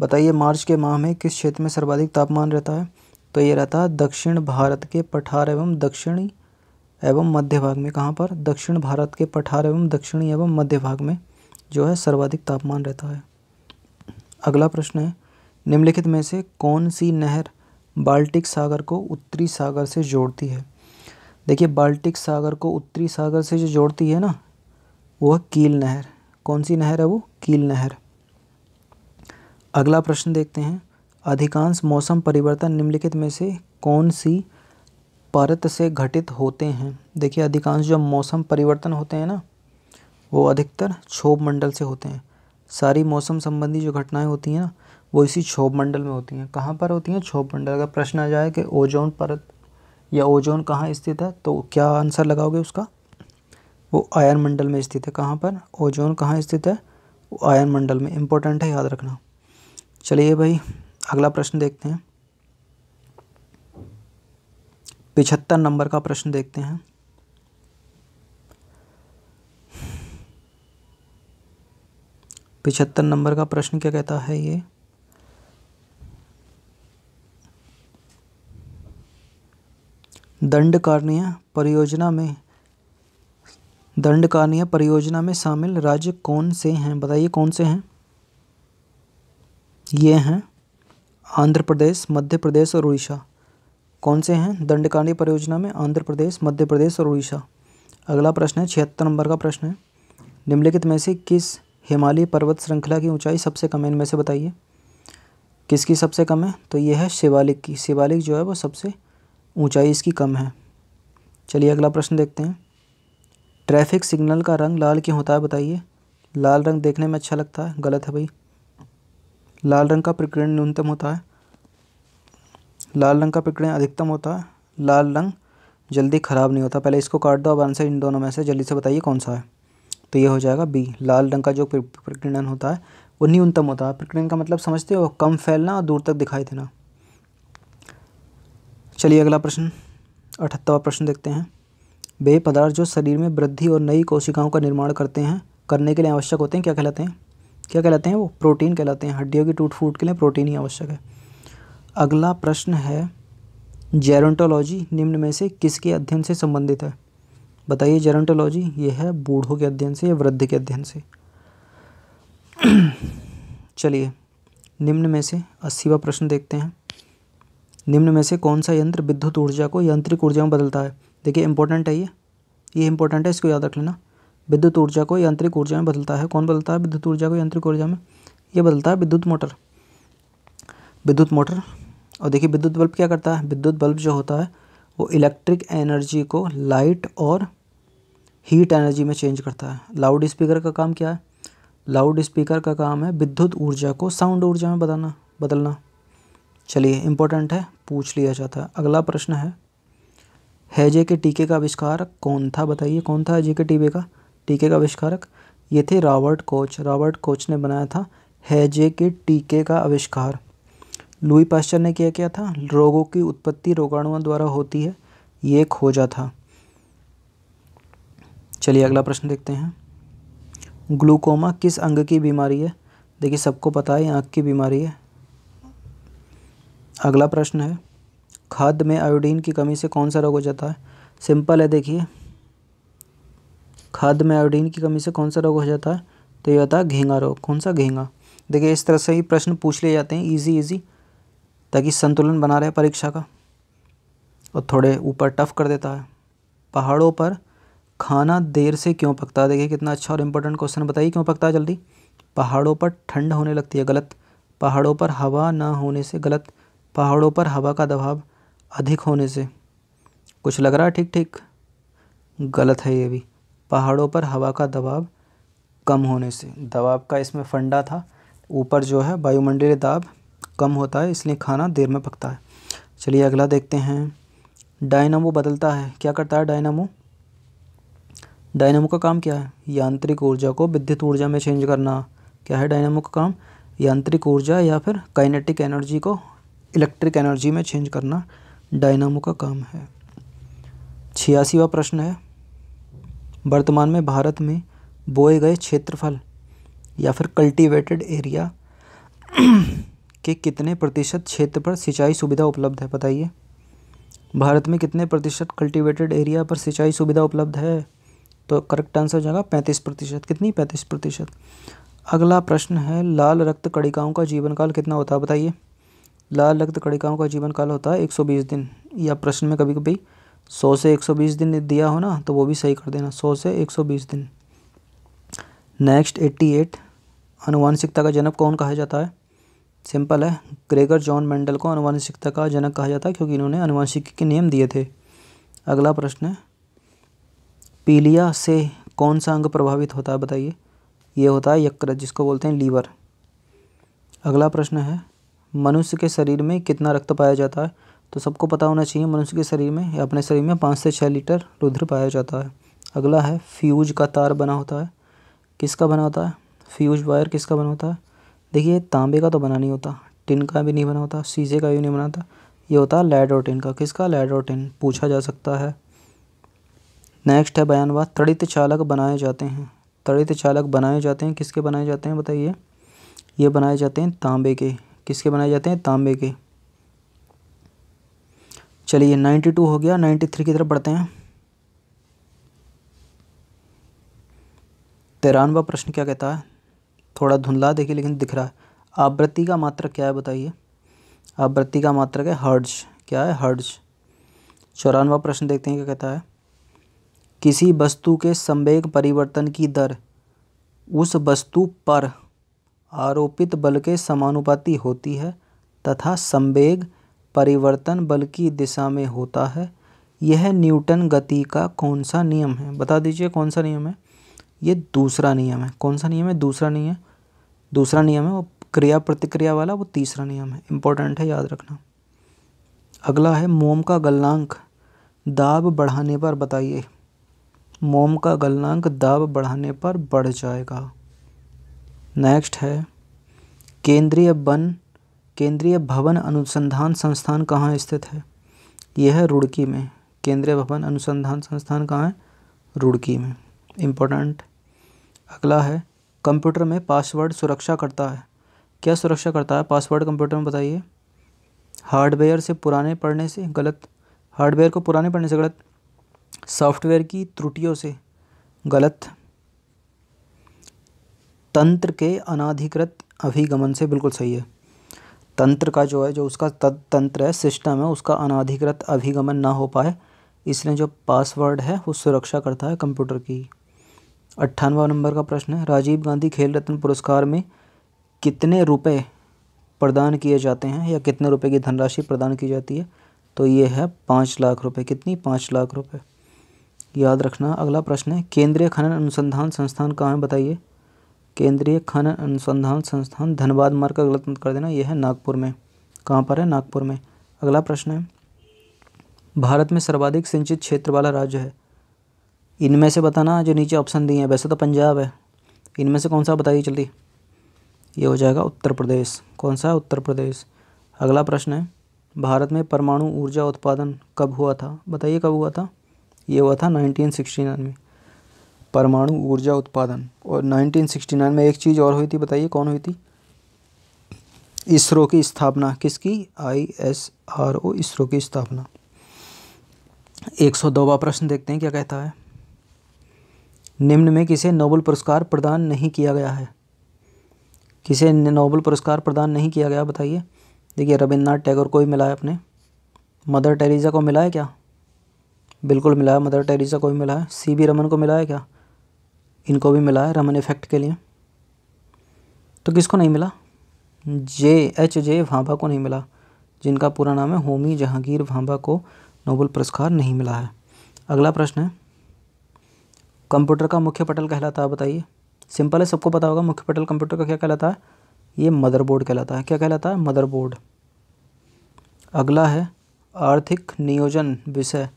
बताइए, मार्च के माह में किस क्षेत्र में सर्वाधिक तापमान रहता है? तो ये रहता है दक्षिण भारत के पठार एवं दक्षिणी एवं मध्य भाग में। कहाँ पर? दक्षिण भारत के पठार एवं दक्षिणी एवं मध्य भाग में जो है सर्वाधिक तापमान रहता है। अगला प्रश्न है, निम्नलिखित में से कौन सी नहर बाल्टिक सागर को उत्तरी सागर से जोड़ती है? देखिए, बाल्टिक सागर को उत्तरी सागर से जो जोड़ती है ना, वो है कील नहर। कौन सी नहर है वो? कील नहर। अगला प्रश्न देखते हैं। अधिकांश मौसम परिवर्तन निम्नलिखित में से कौन सी परत से घटित होते हैं? देखिए, अधिकांश जो मौसम परिवर्तन होते हैं ना, वो अधिकतर क्षोभ मंडल से होते हैं। सारी मौसम संबंधी जो घटनाएँ होती हैं ना, वो इसी क्षोभ मंडल में होती हैं। कहाँ पर होती हैं? क्षोभ मंडल अगर प्रश्न आ जाए कि ओजोन परत या ओजोन कहाँ स्थित है तो क्या आंसर लगाओगे उसका? वो आयन मंडल में स्थित है। कहाँ पर? ओजोन कहाँ स्थित है? वो आयन मंडल में। इम्पोर्टेंट है याद रखना। चलिए भाई, अगला प्रश्न देखते हैं। पिछहत्तर नंबर का प्रश्न देखते हैं। पिछहत्तर नंबर का प्रश्न क्या कहता है ये? दंडकारणीय परियोजना में दंडकारणीय परियोजना में शामिल राज्य कौन से हैं? बताइए कौन से हैं? ये हैं आंध्र प्रदेश, मध्य प्रदेश और उड़ीसा। कौन से हैं? दंडकांडी परियोजना में आंध्र प्रदेश, मध्य प्रदेश और उड़ीसा। अगला प्रश्न है, छिहत्तर नंबर का प्रश्न है। निम्नलिखित में से किस हिमालय पर्वत श्रृंखला की ऊंचाई सबसे कम है? इनमें से बताइए। किसकी सबसे कम है? तो ये है शिवालिक की। शिवालिक जो है वो सबसे ऊंचाई इसकी कम है। चलिए अगला प्रश्न देखते हैं। ट्रैफ़िक सिग्नल का रंग लाल क्यों होता है? बताइए। लाल रंग देखने में अच्छा लगता है। गलत है भाई। लाल रंग का प्रकीर्णन न्यूनतम होता है। लाल रंग का प्रकीर्णन अधिकतम होता है। लाल रंग जल्दी ख़राब नहीं होता। पहले इसको काट दो, अब आंसर इन दोनों में से जल्दी से बताइए कौन सा है। तो ये हो जाएगा बी लाल रंग का जो प्रकीर्णन होता है, वो न्यूनतम होता है। प्रकीर्णन का मतलब समझते हो, कम फैलना और दूर तक दिखाई देना। चलिए अगला प्रश्न, अठहत्तरवा प्रश्न देखते हैं। वे पदार्थ जो शरीर में वृद्धि और नई कोशिकाओं का निर्माण करते हैं, करने के लिए आवश्यक होते हैं, क्या कहलाते हैं? क्या कहलाते हैं वो? प्रोटीन कहलाते हैं। हड्डियों की टूट फूट के लिए प्रोटीन ही आवश्यक है। अगला प्रश्न है जेरोंटोलॉजी निम्न में से किसके अध्ययन से संबंधित है? बताइए जेरोंटोलॉजी ये है बूढ़ों के अध्ययन से या वृद्ध के अध्ययन से? चलिए, निम्न में से अस्सीवा प्रश्न देखते हैं। निम्न में से कौन सा यंत्र विद्युत ऊर्जा को यांत्रिक ऊर्जा में बदलता है? देखिए इंपॉर्टेंट है ये। ये इंपॉर्टेंट है, इसको याद रख लेना। विद्युत ऊर्जा को यांत्रिक ऊर्जा में बदलता है। कौन बदलता है? विद्युत ऊर्जा को यांत्रिक ऊर्जा में। ये बदलता है विद्युत मोटर। विद्युत मोटर। और देखिए, विद्युत बल्ब क्या करता है? विद्युत बल्ब जो होता है, वो इलेक्ट्रिक एनर्जी को लाइट और हीट एनर्जी में चेंज करता है। लाउड स्पीकर का काम क्या है? लाउड स्पीकर का काम है विद्युत ऊर्जा को साउंड ऊर्जा में बदलना बदलना। चलिए इम्पोर्टेंट है, पूछ लिया जाता है। अगला प्रश्न है हैजे के टीके का आविष्कार कौन था? बताइए, कौन था हैजे के टीके का? टीके का आविष्कारक। ये थे रॉबर्ट कोच। रॉबर्ट कोच ने बनाया था हैजे के टीके का आविष्कार। लुई पास्चर ने क्या किया क्या था? रोगों की उत्पत्ति रोगाणुओं द्वारा होती है। ये खोजा था। चलिए अगला प्रश्न देखते हैं। ग्लूकोमा किस अंग की बीमारी है? देखिए, सबको पता है, आँख की बीमारी है। अगला प्रश्न है खाद्य में आयोडीन की कमी से कौन सा रोग हो जाता है? सिंपल है, देखिए। खाद्य में आयोडीन की कमी से कौन सा रोग हो जाता है? तो ये होता है घेंगा रोग। कौन सा घेंगा? देखिए, इस तरह से ही प्रश्न पूछ लिए जाते हैं इजी इजी ताकि संतुलन बना रहे परीक्षा का। और थोड़े ऊपर टफ कर देता है। पहाड़ों पर खाना देर से क्यों पकता है? देखिए, कितना अच्छा और इम्पोर्टेंट क्वेश्चन बताइए, क्यों पकता है जल्दी? पहाड़ों पर ठंड होने लगती है, गलत। पहाड़ों पर हवा ना होने से गलत। पहाड़ों पर हवा का दबाव अधिक होने से। कुछ लग रहा है? ठीक ठीक। गलत है ये भी। पहाड़ों पर हवा का दबाव कम होने से। दबाव का इसमें फंडा था। ऊपर जो है वायुमंडलीय दाब कम होता है, इसलिए खाना देर में पकता है। चलिए अगला देखते हैं। डायनामो बदलता है। क्या करता है डायनामो? डायनामो का काम क्या है? यांत्रिक ऊर्जा को विद्युत ऊर्जा में चेंज करना। क्या है डायनामो का काम? यांत्रिक ऊर्जा या फिर काइनेटिक एनर्जी को इलेक्ट्रिक एनर्जी में चेंज करना डायनामो का काम है। छियासीवा प्रश्न है। वर्तमान में भारत में बोए गए क्षेत्रफल या फिर कल्टीवेटेड एरिया के कितने प्रतिशत क्षेत्र पर सिंचाई सुविधा उपलब्ध है, बताइए? भारत में कितने प्रतिशत कल्टीवेटेड एरिया पर सिंचाई सुविधा उपलब्ध है? तो करेक्ट आंसर हो जाएगा पैंतीस प्रतिशत। कितनी पैंतीस प्रतिशत? अगला प्रश्न है, लाल रक्त कणिकाओं का जीवन काल कितना होता है, बताइए? लाल रक्त कणिकाओं का जीवन काल होता है 120 दिन। या प्रश्न में कभी कभी 100 से 120 दिन दिया हो ना तो वो भी सही कर देना, सौ से 120 दिन। नेक्स्ट 88 अनुवांशिकता का जनक कौन कहा जाता है? सिंपल है ग्रेगर जॉन मेंडल को अनुवांशिकता का जनक कहा जाता है, क्योंकि इन्होंने अनुवांशिकी के नियम दिए थे। अगला प्रश्न है, पीलिया से कौन सा अंग प्रभावित होता है, बताइए। ये होता है यकृत, जिसको बोलते हैं लीवर। अगला प्रश्न है, मनुष्य के शरीर में कितना रक्त पाया जाता है? तो सबको पता होना चाहिए, मनुष्य के शरीर में या अपने शरीर में पाँच से छः लीटर रुद्र पाया जाता है। अगला है, फ्यूज का तार बना होता है। किसका बना होता है? फ्यूज वायर किसका बना होता है? देखिए, तांबे का तो बना नहीं होता, टिन का भी नहीं बना होता, शीशे का भी नहीं बना होता। ये होता है लेड और टिन का। किसका? लेड और टिन, पूछा जा सकता है। नेक्स्ट है बयानबाद तड़ित चालक बनाए जाते हैं। तड़ित चालक बनाए जाते हैं, किसके बनाए जाते हैं बताइए? ये बनाए जाते हैं तांबे के। किसके बनाए जाते हैं? तांबे के। चलिए नाइन्टी टू हो गया, नाइन्टी थ्री की तरफ़ बढ़ते हैं। तिरानवा प्रश्न क्या कहता है? थोड़ा धुंधला देखिए, लेकिन दिख रहा है। आवृत्ति का मात्रक क्या है बताइए? आवृत्ति का मात्रक है? हर्ज क्या है? हर्ज चौरानवा प्रश्न देखते हैं, क्या कहता है? किसी वस्तु के संवेग परिवर्तन की दर उस वस्तु पर आरोपित बल के समानुपाती होती है तथा संवेग परिवर्तन बल की दिशा में होता है। यह न्यूटन गति का कौन सा नियम है? बता दीजिए कौन सा नियम है। ये दूसरा नियम है। कौन सा नियम है? दूसरा नियम दूसरा नियम है वो क्रिया प्रतिक्रिया वाला, वो तीसरा नियम है। इम्पोर्टेंट है, याद रखना। अगला है मोम का गलनांक। दाब बढ़ाने पर बताइए। मोम का गलनांक दाब बढ़ाने पर बढ़ जाएगा। नेक्स्ट है, केंद्रीय वन केंद्रीय भवन अनुसंधान संस्थान कहाँ स्थित है? यह है रुड़की में। केंद्रीय भवन अनुसंधान संस्थान कहाँ है? रुड़की में। इम्पोर्टेंट। अगला है, कंप्यूटर में पासवर्ड सुरक्षा करता है। क्या सुरक्षा करता है? पासवर्ड कंप्यूटर में बताइए। हार्डवेयर से पुराने पढ़ने से गलत। हार्डवेयर को पुराने पढ़ने से गलत। सॉफ्टवेयर की त्रुटियों से गलत। तंत्र के अनाधिकृत अभिगमन से बिल्कुल सही है। तंत्र का जो है, जो उसका तंत्र है सिस्टम है, उसका अनाधिकृत अभिगमन ना हो पाए, इसलिए जो पासवर्ड है, वो सुरक्षा करता है कंप्यूटर की। अट्ठानवा नंबर का प्रश्न है, राजीव गांधी खेल रत्न पुरस्कार में कितने रुपए प्रदान किए जाते हैं या कितने रुपए की धनराशि प्रदान की जाती है? तो ये है पाँच लाख रुपए। कितनी? पाँच लाख रुपए। याद रखना, अगला प्रश्न है, केंद्रीय खनन अनुसंधान संस्थान कहाँ है, बताइए। केंद्रीय खनन अनुसंधान संस्थान, धनबाद मार्ग का गलत मत कर देना, यह है नागपुर में। कहाँ पर है? नागपुर में। अगला प्रश्न है। भारत में सर्वाधिक सिंचित क्षेत्र वाला राज्य है। इनमें से बताना, जो नीचे ऑप्शन दिए हैं। वैसे तो पंजाब है। इनमें से कौन सा बताइए जल्दी? ये हो जाएगा उत्तर प्रदेश। कौन सा? है उत्तर प्रदेश। अगला प्रश्न है। भारत में परमाणु ऊर्जा उत्पादन कब हुआ था? बताइए कब हुआ था? ये हुआ था 1969 में। परमाणु ऊर्जा उत्पादन। और 1969 में एक चीज़ और हुई थी, बताइए कौन हुई थी? इसरो की स्थापना। किसकी? I S R O, ISRO की स्थापना। एक सौ दोवा प्रश्न देखते हैं, क्या कहता है? निम्न में किसे नोबल पुरस्कार प्रदान नहीं किया गया है? किसे नोबल पुरस्कार प्रदान नहीं किया गया, बताइए। देखिए, रविन्द्रनाथ टैगोर को ही मिला है अपने। मदर टेरेसा को मिला है क्या? बिल्कुल मिला है, मदर टेरेसा को भी मिला है। सी बी रमन को मिला है क्या? इनको भी मिला है रमन इफ़ेक्ट के लिए। तो किसको नहीं मिला? जे, एच, जे भाभा को नहीं मिला, जिनका पूरा नाम है होमी जहांगीर भाभा को नोबल पुरस्कार नहीं मिला है। अगला प्रश्न है, कंप्यूटर का मुख्य पटल कहलाता है बताइए। सिंपल है, सबको पता होगा, मुख्य पटल कंप्यूटर का क्या कहलाता है? ये मदरबोर्ड कहलाता है। क्या कहलाता है? मदरबोर्ड। अगला है, आर्थिक नियोजन विषय।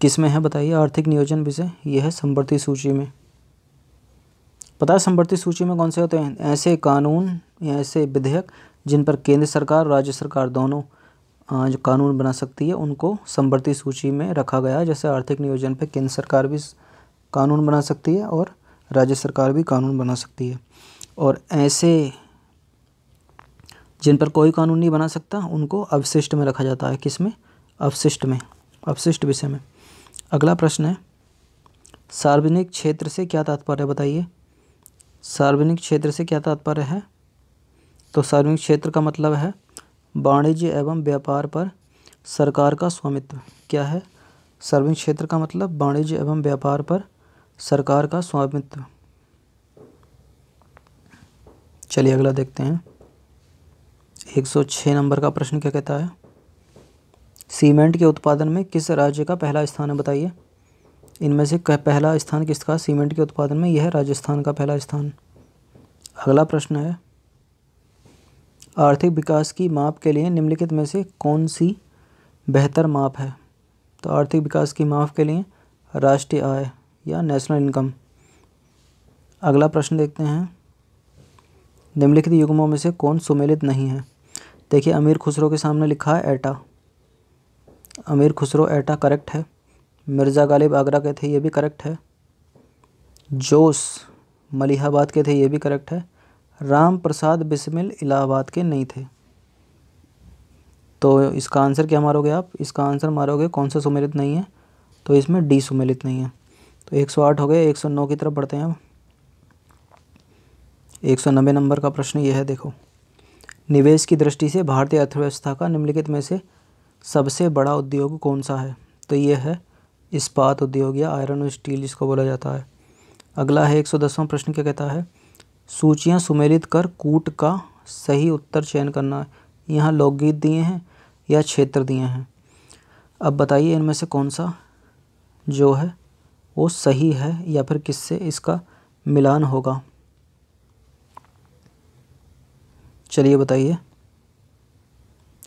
किसमें है, बताइए, आर्थिक नियोजन विषय? यह है संवर्ती सूची में। पता है संवर्ती सूची में कौन से होते हैं? ऐसे कानून या ऐसे विधेयक जिन पर केंद्र सरकार राज्य सरकार दोनों जो कानून बना सकती है, उनको संवर्ती सूची में रखा गया है। जैसे आर्थिक नियोजन पे केंद्र सरकार भी कानून बना सकती है और राज्य सरकार भी कानून बना सकती है। और ऐसे जिन पर कोई कानून नहीं बना सकता, उनको अवशिष्ट में रखा जाता है। किसमें अवशिष्ट में, अवशिष्ट विषय में। अगला प्रश्न है, सार्वजनिक क्षेत्र से क्या तात्पर्य बताइए? सार्वजनिक क्षेत्र से क्या तात्पर्य है? तो सार्वजनिक क्षेत्र का मतलब है वाणिज्य एवं व्यापार पर सरकार का स्वामित्व। क्या है? सार्वजनिक क्षेत्र का मतलब वाणिज्य एवं व्यापार पर सरकार का स्वामित्व। चलिए अगला देखते हैं। एक सौ छः नंबर का प्रश्न क्या कहता है? सीमेंट के उत्पादन में किस राज्य का पहला स्थान है, बताइए। इनमें से पहला स्थान किसका? सीमेंट के उत्पादन में। यह राजस्थान का पहला स्थान। अगला प्रश्न है, आर्थिक विकास की माप के लिए निम्नलिखित में से कौन सी बेहतर माप है? तो आर्थिक विकास की माप के लिए राष्ट्रीय आय या नेशनल इनकम। अगला प्रश्न देखते हैं, निम्नलिखित युग्मों में से कौन सुमेलित नहीं है? देखिए, अमीर खुसरो के सामने लिखा है एटा। अमीर खुसरो एटा करेक्ट है। मिर्ज़ा गालिब आगरा के थे, ये भी करेक्ट है। जोश मलिहाबाद के थे, ये भी करेक्ट है। राम प्रसाद बिस्मिल इलाहाबाद के नहीं थे। तो इसका आंसर क्या मारोगे आप? इसका आंसर मारोगे कौन सा सुमेलित नहीं है? तो इसमें डी सुमेलित नहीं है। तो 108 हो गए 109 की तरफ़ बढ़ते हैं सौ नब्बे नंबर का प्रश्न ये है, देखो। निवेश की दृष्टि से भारतीय अर्थव्यवस्था का निम्नलिखित में से सबसे बड़ा उद्योग कौन सा है? तो ये है इस्पात उद्योग या आयरन और स्टील जिसको बोला जाता है। अगला है एक सौ दसवां प्रश्न, क्या कहता है? सूचियाँ सुमेलित कर कूट का सही उत्तर चयन करना। है यहाँ लोकगीत दिए हैं या क्षेत्र दिए हैं? अब बताइए इनमें से कौन सा जो है, वो सही है या फिर किससे इसका मिलान होगा? चलिए बताइए।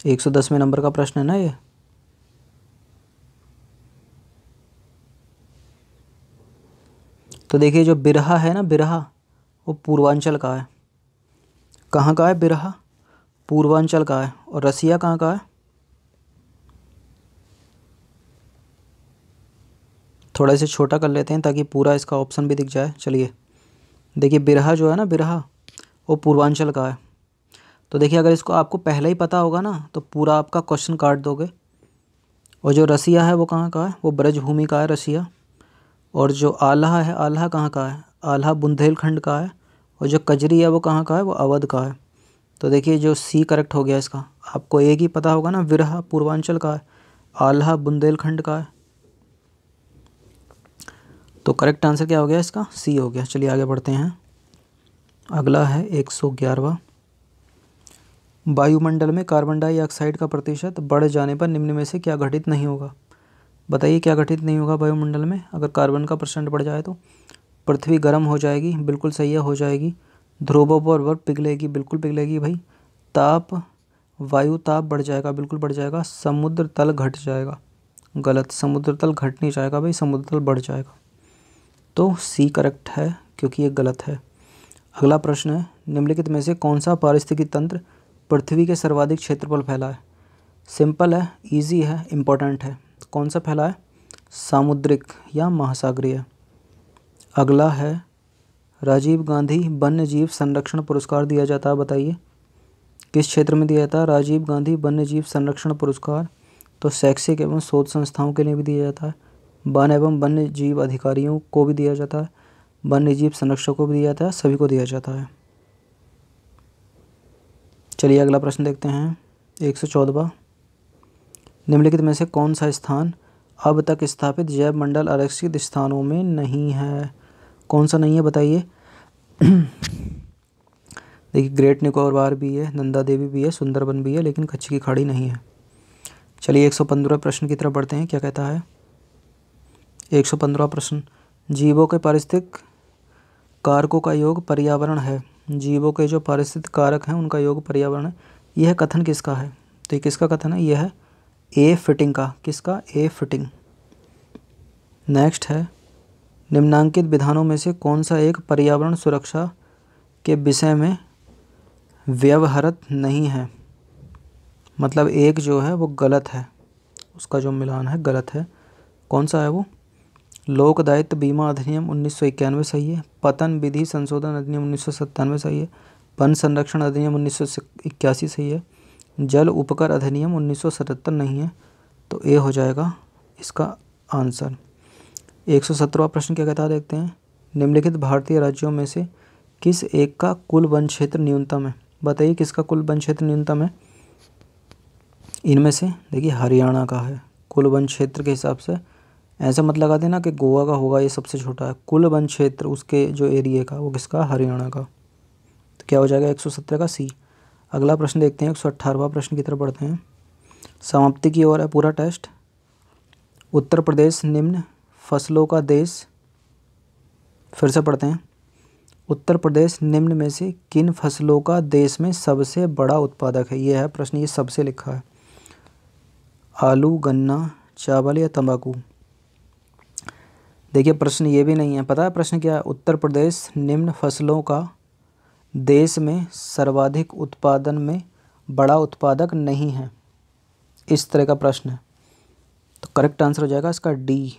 एक सौ दसवें नंबर का प्रश्न है ना ये? तो देखिए जो बिरहा है ना, बिरहा, वो पूर्वांचल का है। कहाँ का है बिरहा? पूर्वांचल का है। और रसिया कहाँ का है? थोड़ा इसे छोटा कर लेते हैं ताकि पूरा इसका ऑप्शन भी दिख जाए। चलिए, देखिए बिरहा जो है ना, बिरहा, वो पूर्वांचल का है। तो देखिए, अगर इसको आपको पहले ही पता होगा ना तो पूरा आपका क्वेश्चन काट दोगे। और जो रसिया है, वो कहाँ का है? वो ब्रजभूमि का है, रसिया। और जो आल्हा है, आल्हा कहाँ का है? आल्हा बुंदेलखंड का है और जो कजरी है वो कहाँ का है? वो अवध का है। तो देखिए, जो सी करेक्ट हो गया इसका। आपको एक ही पता होगा ना, विरहा पूर्वांचल का है, आल्हा बुंदेलखंड का है। तो करेक्ट आंसर क्या हो गया इसका? सी हो गया। चलिए आगे बढ़ते हैं। अगला है एक सौ ग्यारहवा। वायुमंडल में कार्बन डाइऑक्साइड का प्रतिशत बढ़ जाने पर निम्न में से क्या घटित नहीं होगा? बताइए क्या घटित नहीं होगा वायुमंडल में? अगर कार्बन का परसेंट बढ़ जाए तो? पृथ्वी गर्म हो जाएगी, बिल्कुल सही है, हो जाएगी। ध्रुवों पर बर्फ़ पिघलेगी, बिल्कुल पिघलेगी भाई। ताप, वायु ताप बढ़ जाएगा, बिल्कुल बढ़ जाएगा। समुद्र तल घट जाएगा। गलत, समुद्र तल घट नहीं जाएगा भाई, समुद्र तल बढ़ जाएगा। तो सी करेक्ट है, क्योंकि ये गलत है। अगला प्रश्न है, निम्नलिखित में से कौन सा पारिस्थितिकी तंत्र पृथ्वी के सर्वाधिक क्षेत्र पर फैला है? सिंपल है, इजी है, इम्पोर्टेंट है। कौन सा फैला है? सामुद्रिक या महासागरीय। अगला है, राजीव गांधी वन्य जीव संरक्षण पुरस्कार दिया जाता है, बताइए। किस क्षेत्र में दिया जाता है? राजीव गांधी वन्य जीव संरक्षण पुरस्कार तो शैक्षिक एवं शोध संस्थाओं के लिए भी दिया जाता है। वन एवं वन्य जीव अधिकारियों को भी दिया जाता है। वन्य जीव संरक्षकों को भी दिया जाता है, सभी को दिया जाता है। चलिए अगला प्रश्न देखते हैं। एक सौ चौदवा। निम्नलिखित में से कौन सा स्थान अब तक स्थापित जैव मंडल आरक्षित स्थानों में नहीं है? कौन सा नहीं है बताइए। देखिए, ग्रेट निकोबार भी है, नंदा देवी भी है, सुंदरबन भी है, लेकिन कच्ची की खाड़ी नहीं है। चलिए, एक सौ पंद्रह प्रश्न की तरफ़ बढ़ते हैं। क्या कहता है? एक सौ पंद्रह प्रश्न। जीवों के पारिस्थितिक कारकों का योग पर्यावरण है। जीवों के जो पारिस्थितिक कारक हैं, उनका योग पर्यावरण है। यह कथन किसका है? तो ये किसका कथन है? यह है ए फिटिंग का। किसका? ए फिटिंग नेक्स्ट है, निम्नांकित विधानों में से कौन सा एक पर्यावरण सुरक्षा के विषय में व्यवहारत नहीं है? मतलब एक जो है, वो गलत है। उसका जो मिलान है, गलत है। कौन सा है वो? लोक दायित्व बीमा अधिनियम उन्नीस सौ इक्यानवे सही है। पतन विधि संशोधन अधिनियम उन्नीस सौ सत्तानवे सही है। वन संरक्षण अधिनियम उन्नीस सौ इक्यासी सही है। जल उपकर अधिनियम उन्नीस सौ सतहत्तर नहीं है तो ए हो जाएगा इसका आंसर। एक सौ सत्रहवा प्रश्न क्या कहता है देखते हैं। निम्नलिखित भारतीय राज्यों में से किस एक का कुल वन क्षेत्र न्यूनतम है? बताइए किसका कुल वन क्षेत्र न्यूनतम है? इनमें से, देखिए, हरियाणा का है। कुल वन क्षेत्र के हिसाब से ऐसा मत लगा देना कि गोवा का होगा, ये सबसे छोटा है। कुल वन क्षेत्र उसके जो एरिए का, वो किसका? हरियाणा का। तो क्या हो जाएगा? एक सौ सत्रह का सी। अगला प्रश्न देखते हैं, एक सौ अट्ठारहवा प्रश्न की तरफ़ बढ़ते हैं। समाप्ति की ओर है पूरा टेस्ट। उत्तर प्रदेश निम्न फ़सलों का देश। फिर से पढ़ते हैं। उत्तर प्रदेश निम्न में से किन फ़सलों का देश में सबसे बड़ा उत्पादक है? यह है प्रश्न, ये सबसे लिखा है। आलू, गन्ना, चावल या तंबाकू? देखिए, प्रश्न ये भी नहीं है। पता है प्रश्न क्या है? उत्तर प्रदेश निम्न फ़सलों का देश में सर्वाधिक उत्पादन में बड़ा उत्पादक नहीं है। इस तरह का प्रश्न है। तो करेक्ट आंसर हो जाएगा इसका डी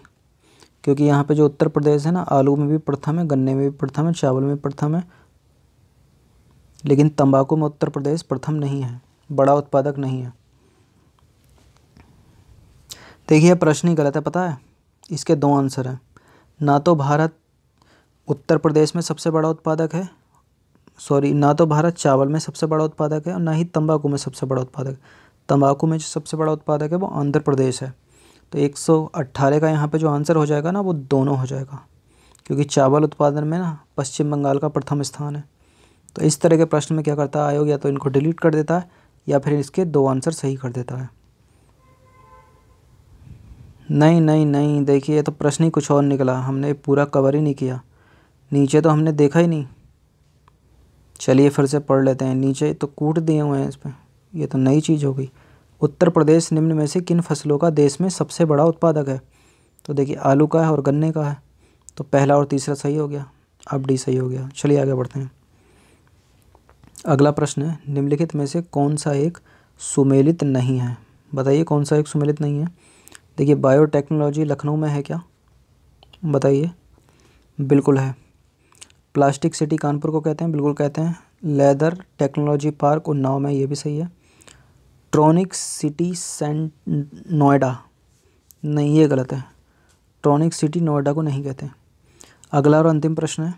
क्योंकि यहाँ पे जो उत्तर प्रदेश है ना, आलू में भी प्रथम है, गन्ने में भी प्रथम है, चावल में प्रथम है, लेकिन तंबाकू में उत्तर प्रदेश प्रथम नहीं है, बड़ा उत्पादक नहीं है। देखिए प्रश्न ही गलत है, पता है? इसके दो आंसर हैं। ना तो भारत उत्तर प्रदेश में सबसे बड़ा उत्पादक है सॉरी, ना तो भारत चावल में सबसे बड़ा उत्पादक है और ना ही तंबाकू में सबसे बड़ा उत्पादक तंबाकू में जो सबसे बड़ा उत्पादक है वो आंध्र प्रदेश है। तो 118 का यहाँ पे जो आंसर हो जाएगा ना, वो दोनों हो जाएगा। क्योंकि चावल उत्पादन में ना पश्चिम बंगाल का प्रथम स्थान है। तो इस तरह के प्रश्न में क्या करता है आयोग, या तो इनको डिलीट कर देता है, या फिर इसके दो आंसर सही कर देता है। नहीं नहीं नहीं, देखिए तो प्रश्न ही कुछ और निकला। हमने पूरा कवर ही नहीं किया। नीचे तो हमने देखा ही नहीं। चलिए फिर से पढ़ लेते हैं। नीचे तो कूट दिए हुए हैं इस पर ये तो नई चीज़ हो गई। उत्तर प्रदेश निम्न में से किन फ़सलों का देश में सबसे बड़ा उत्पादक है? तो देखिए, आलू का है और गन्ने का है। तो पहला और तीसरा सही हो गया। अब डी सही हो गया। चलिए आगे बढ़ते हैं। अगला प्रश्न है, निम्नलिखित में से कौन सा एक सुमेलित नहीं है? बताइए कौन सा एक सुमेलित नहीं है? देखिए, बायोटेक्नोलॉजी लखनऊ में है क्या? बताइए। बिल्कुल है। प्लास्टिक सिटी कानपुर को कहते हैं, बिल्कुल कहते हैं। लेदर टेक्नोलॉजी पार्क, उन्नाव में ये भी सही है। ट्रॉनिक सिटी सेंट नोएडा। नहीं, ये गलत है। ट्रॉनिक सिटी नोएडा को नहीं कहते अगला और अंतिम प्रश्न है।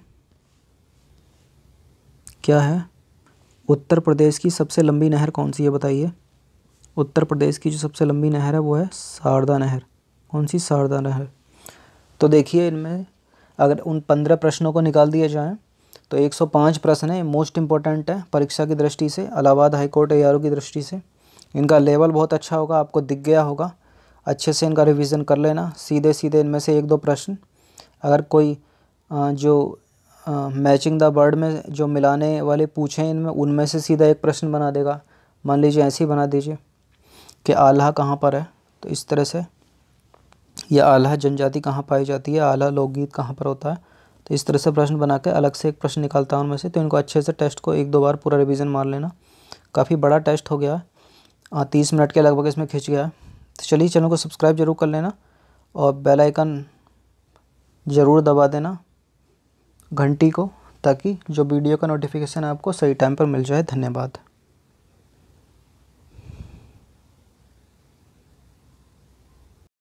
क्या है? उत्तर प्रदेश की सबसे लंबी नहर कौन सी है, बताइए। उत्तर प्रदेश की जो सबसे लंबी नहर है, वो है शारदा नहर। कौन सी? शारदा नहर। तो देखिए इनमें अगर उन पंद्रह प्रश्नों को निकाल दिया जाए तो 105 प्रश्न है मोस्ट इंपॉर्टेंट है, परीक्षा की दृष्टि से, इलाहाबाद हाईकोर्ट ए की दृष्टि से। इनका लेवल बहुत अच्छा होगा, आपको दिख गया होगा। अच्छे से इनका रिवीजन कर लेना सीधे सीधे इनमें से एक दो प्रश्न। अगर कोई जो मैचिंग द वर्ड में जो मिलाने वाले पूछें इनमें, उनमें से सीधा एक प्रश्न बना देगा। मान लीजिए ऐसे ही बना दीजिए कि आल्हा कहाँ पर है? तो इस तरह से या आला जनजाति कहाँ पाई जाती है? आला लोकगीत कहाँ पर होता है? तो इस तरह से प्रश्न बना के अलग से एक प्रश्न निकालता हूँ उनमें से। तो इनको अच्छे से टेस्ट को एक दो बार पूरा रिवीजन मार लेना। काफ़ी बड़ा टेस्ट हो गया। है, तीस मिनट के लगभग इसमें खिंच गया। है तो चलिए चैनल को सब्सक्राइब ज़रूर कर लेना और बेल आइकन ज़रूर दबा देना घंटी को, ताकि जो वीडियो का नोटिफिकेशन है आपको सही टाइम पर मिल जाए। धन्यवाद।